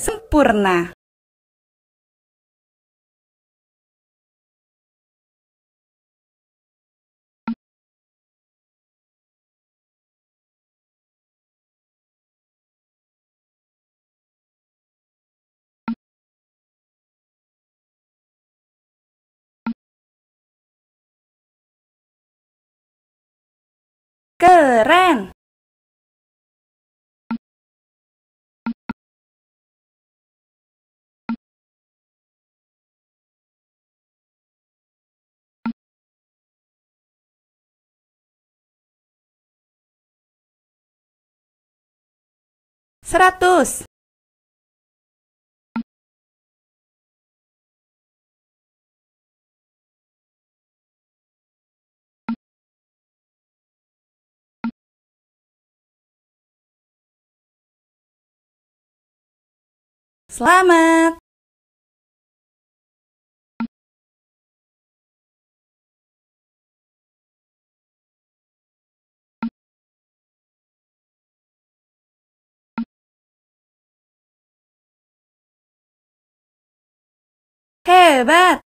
Sempurna. Keren. Seratus. Selamat. 平和